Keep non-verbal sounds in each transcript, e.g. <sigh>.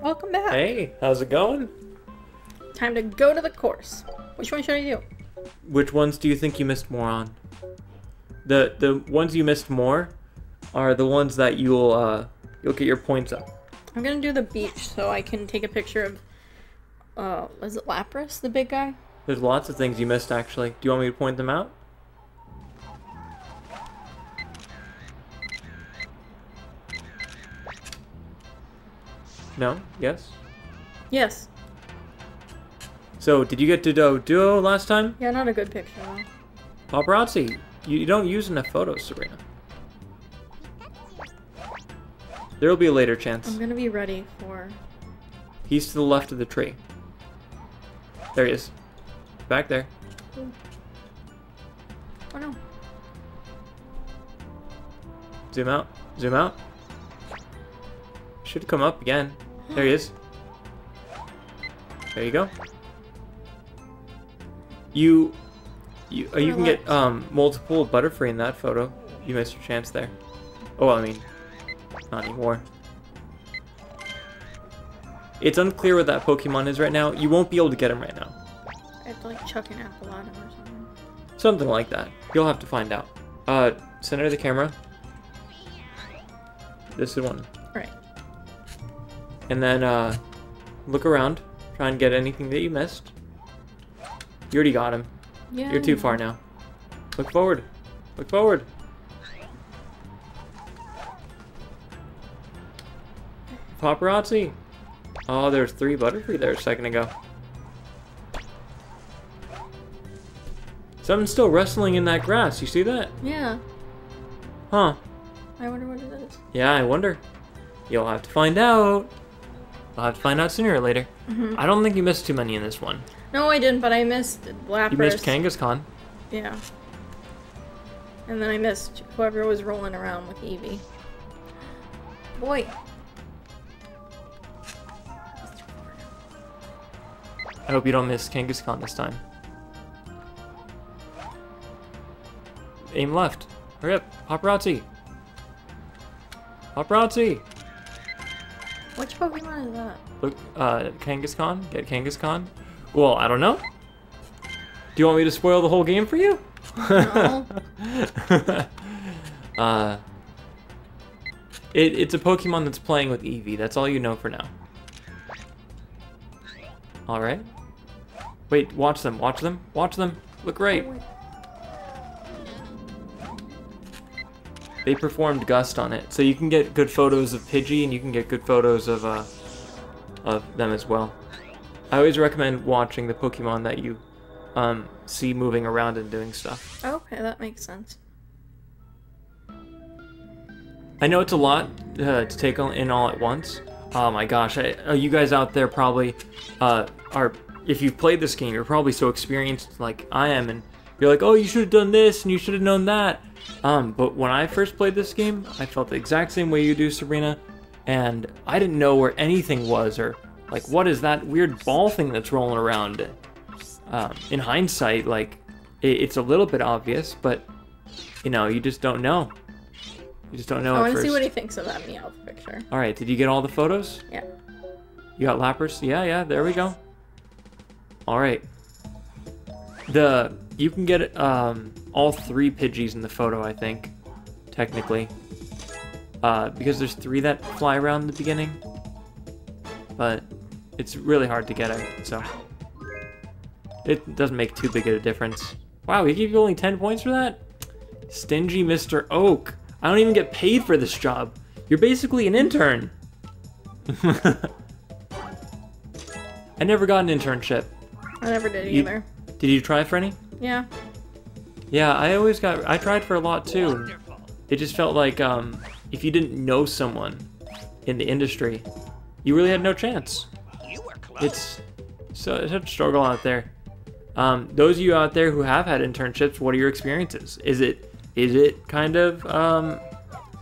Welcome back. Hey, how's it going? Time to go to the course. Which one should I do? Which ones do you think you missed more on? The the ones you missed more are the ones that you'll uh you'll get your points up. I'm gonna do the beach so I can take a picture of. Uh, was it Lapras, the big guy? There's lots of things you missed actually. Do you want me to point them out? No? Yes? Yes. So, did you get to Doduo last time? Yeah, not a good picture. Paparazzi, you, you don't use enough photos, Serena. There'll be a later chance. I'm gonna be ready for. He's to the left of the tree. There he is. Back there. Oh no. Zoom out. Zoom out. Should come up again. There he is. There you go. You, you, uh, you can get um multiple Butterfree in that photo. You missed your chance there. Oh, I mean, not anymore. It's unclear what that Pokemon is right now. You won't be able to get him right now. I have to like chuck an apple at him or something. Something like that. You'll have to find out. Uh, center the camera. This is one. And then, uh, look around. Try and get anything that you missed. You already got him. Yeah. You're too far now. Look forward. Look forward. Paparazzi. Oh, there's three Butterfree there a second ago. Something's still wrestling in that grass. You see that? Yeah. Huh. I wonder what it is. Yeah, I wonder. You'll have to find out. I'll have to find out sooner or later. Mhm. I don't think you missed too many in this one. No, I didn't, but I missed Lapras. You missed Kangaskhan. Yeah. And then I missed whoever was rolling around with Eevee. Boy. I hope you don't miss Kangaskhan this time. Aim left. Hurry up. Paparazzi. Paparazzi. Which Pokemon is that? Look, uh, Kangaskhan. Get Kangaskhan. Well, I don't know. Do you want me to spoil the whole game for you? No. <laughs> uh, it, it's a Pokemon that's playing with Eevee. That's all you know for now. All right. Wait, watch them. Watch them. Watch them. Look great. They performed Gust on it, so you can get good photos of Pidgey and you can get good photos of uh of them as well. I always recommend watching the Pokemon that you um see moving around and doing stuff. Okay, that makes sense. I know it's a lot uh, to take in all at once. Oh my gosh, I, uh, you guys out there probably uh, are, if you've played this game, you're probably so experienced like I am, and you're like, oh, you should have done this and you should have known that. Um, but when I first played this game, I felt the exact same way you do, Sabrina, and I didn't know where anything was or like what is that weird ball thing that's rolling around. Um, in hindsight, like it, it's a little bit obvious, but you know, you just don't know. You just don't know I want to see what he thinks of that Meowth picture. All right, did you get all the photos? Yeah. You got Lapras? Yeah, yeah, there we go. All right. The you can get um all three Pidgeys in the photo, I think, technically. Uh, because there's three that fly around in the beginning. But it's really hard to get it, so it doesn't make too big of a difference. Wow, he gave you only 10 points for that? Stingy Mr. Oak. I don't even get paid for this job. You're basically an intern. <laughs> I never got an internship. I never did You- either. Did you try for any? Yeah. Yeah, I always got. I tried for a lot too. It just felt like um, if you didn't know someone in the industry, you really had no chance. You It's so it's such a struggle out there. Um, those of you out there who have had internships, what are your experiences? Is it is it kind of um,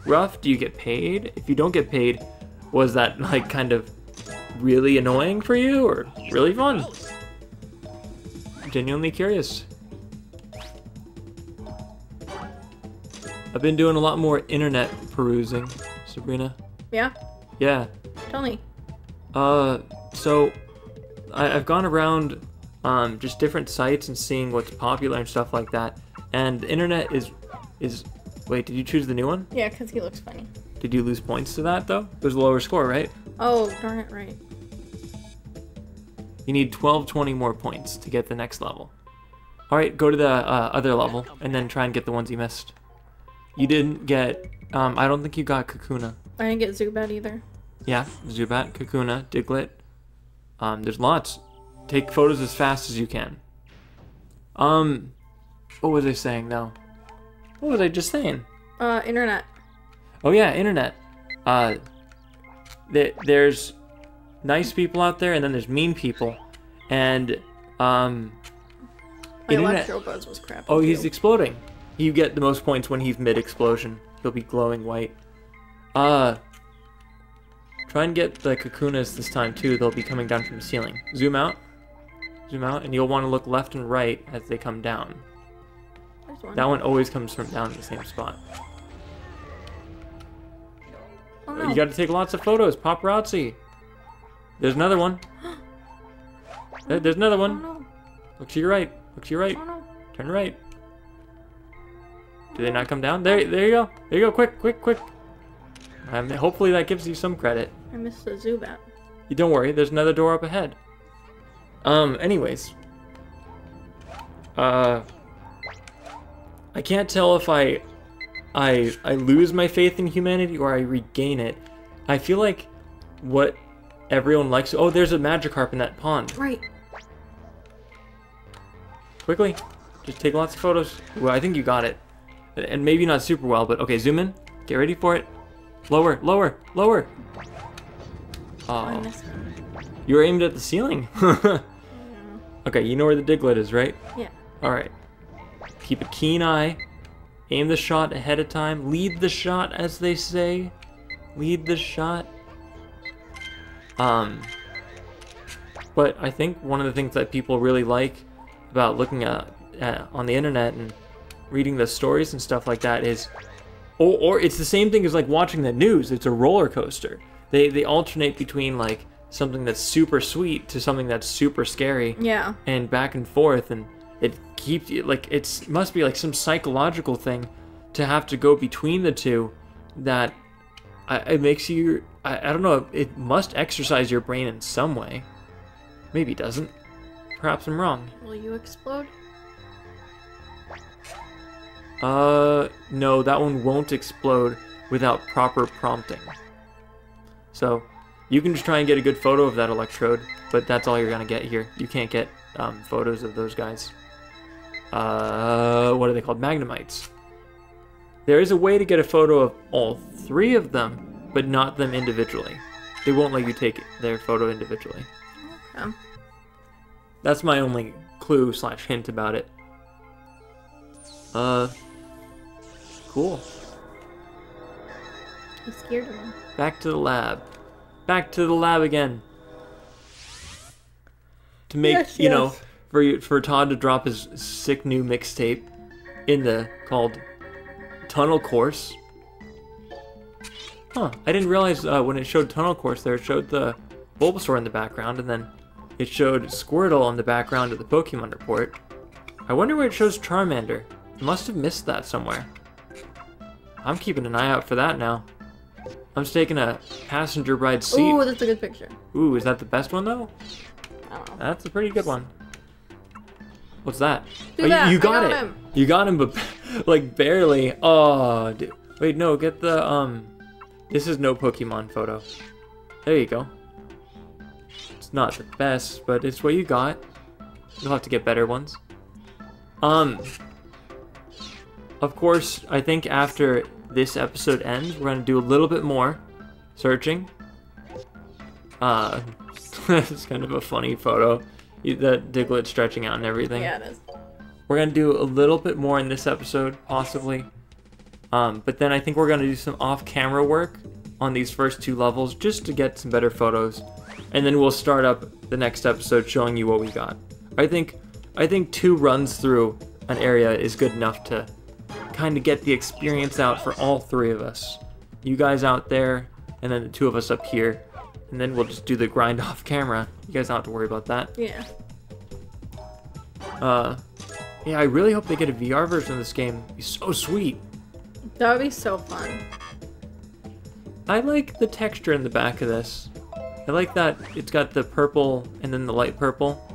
rough? Do you get paid? If you don't get paid, was that like kind of really annoying for you or really fun? Genuinely curious. I've been doing a lot more internet perusing, Sabrina. Yeah? Yeah. Tell me. Uh, so I, I've gone around um, just different sites and seeing what's popular and stuff like that. And the internet is is. Wait, did you choose the new one? Yeah, because he looks funny. Did you lose points to that though? There's a lower score, right? Oh, darn it, right. You need 12, 20 more points to get the next level. All right, go to the uh, other level and then try and get the ones you missed. You didn't get. Um, I don't think you got Kakuna. I didn't get Zubat either. Yeah, Zubat, Kakuna, Diglett. Um, there's lots. Take photos as fast as you can. Um, what was I saying now? What was I just saying? Uh, internet. Oh yeah, internet. Uh, th- there's nice people out there, and then there's mean people, and um, My Internet- Electrobuzz was crap. oh, he's you. exploding. You get the most points when he's mid-explosion. He'll be glowing white. Uh, try and get the Kakunas this time too. They'll be coming down from the ceiling. Zoom out. Zoom out, and you'll want to look left and right as they come down. One. That one always comes from down in the same spot. Oh, no. You got to take lots of photos. Paparazzi. There's another one. <gasps> There's another Oh, one. no. Look to your right. Look to your right. Oh, no. Turn right. Do they not come down? There, there you go. There you go. Quick, quick, quick. Um, hopefully that gives you some credit. I missed the Zubat. You don't worry. There's another door up ahead. Um. Anyways. Uh. I can't tell if I, I, I lose my faith in humanity or I regain it. I feel like what everyone likes. Oh, there's a Magikarp in that pond. Right. Quickly, just take lots of photos. Well, I think you got it, and maybe not super well, but okay. Zoom in. Get ready for it. Lower, lower, lower. Oh, you were aimed at the ceiling. <laughs> okay, you know where the Diglett is, right? Yeah. All right. Keep a keen eye. Aim the shot ahead of time. Lead the shot, as they say. Lead the shot. Um. But I think one of the things that people really like about looking at, at on the internet and reading the stories and stuff like that is, or, or it's the same thing as like watching the news. It's a roller coaster. They they alternate between like something that's super sweet to something that's super scary Yeah. and back and forth and it keeps you like it's must be like some psychological thing to have to go between the two that I, it makes you I, I don't know it must exercise your brain in some way maybe it doesn't perhaps i'm wrong Will you explode? uh no that one won't explode without proper prompting so you can just try and get a good photo of that electrode but that's all you're gonna get here you can't get um, photos of those guys uh, what are they called? Magnemites. There is a way to get a photo of all three of them, but not them individually. They won't let you take their photo individually. Okay. That's my only clue slash hint about it. Uh, cool. I'm scared of him. Back to the lab. Back to the lab again. To make Yes, you know, for you- for Todd to drop his sick new mixtape in the called Tunnel Course. Huh? I didn't realize uh, when it showed Tunnel Course there, it showed the Bulbasaur in the background, and then it showed Squirtle on the background of the Pokemon report. I wonder where it shows Charmander. Must have missed that somewhere. I'm keeping an eye out for that now. I'm just taking a passenger ride seat. Ooh, that's a good picture. Ooh, is that the best one though? I don't know. That's a pretty good one. What's that? Oh, You, you got, got it. him. You got him, but <laughs> like barely. Oh, dude. wait, no, get the um. This is no Pokemon photo. There you go. It's not the best, but it's what you got. You'll have to get better ones. Um. Of course, I think after this episode ends, we're gonna do a little bit more searching. Uh, <laughs> it's kind of a funny photo. That Diglett stretching out and everything. Yeah, it is. We're gonna do a little bit more in this episode, possibly. Um, but then I think we're gonna do some off-camera work on these first two levels just to get some better photos, and then we'll start up the next episode showing you what we got. I think, I think two runs through an area is good enough to kind of get the experience out for all three of us. You guys out there, and then the two of us up here. And then we'll just do the grind <laughs> off camera. You guys don't have to worry about that. Yeah. Uh, yeah, I really hope they get a VR version of this game. It'd be so sweet. That would be so fun. I like the texture in the back of this. I like that it's got the purple and then the light purple.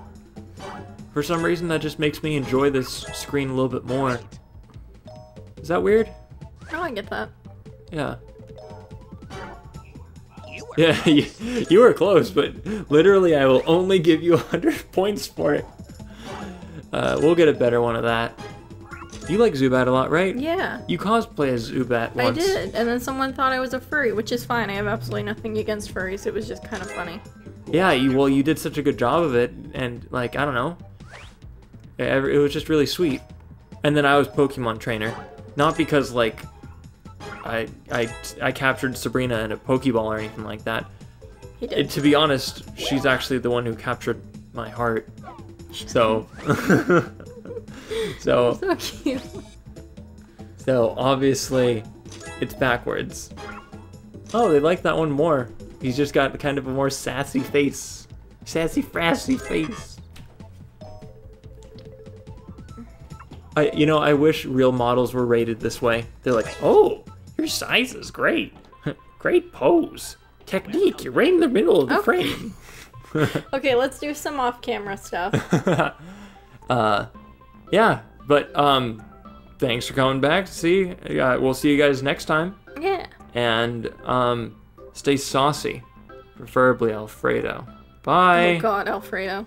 For some reason, that just makes me enjoy this screen a little bit more. Is that weird? Oh, I get that. Yeah. <laughs> Yeah, you, you were close, but literally I will only give you 100 points for it. Uh, we'll get a better one of that. You like Zubat a lot, right? Yeah. You cosplay as Zubat I did, and then someone thought I was a furry, which is fine. I have absolutely nothing against furries. It was just kind of funny. Yeah, you well, you did such a good job of it, and like I don't know, it, it was just really sweet. And then I was Pokemon trainer, not because like I I I captured Sabrina in a Pokeball or anything like that. He did. It, to be honest, she's actually the one who captured my heart. <laughs> So, <laughs> so <laughs> so cute. so obviously, it's backwards. Oh, they like that one more. He's just got kind of a more sassy face, sassy, frassy face. I, you know, I wish real models were rated this way. They're like, oh, your size is great, great pose, technique. You're right in the middle of the Okay. frame. <laughs> Okay, let's do some off-camera stuff. <laughs> uh, yeah, but um, thanks for coming back. See, uh, we'll see you guys next time, Yeah. and um, stay saucy, preferably Alfredo. Bye. Oh God, Alfredo.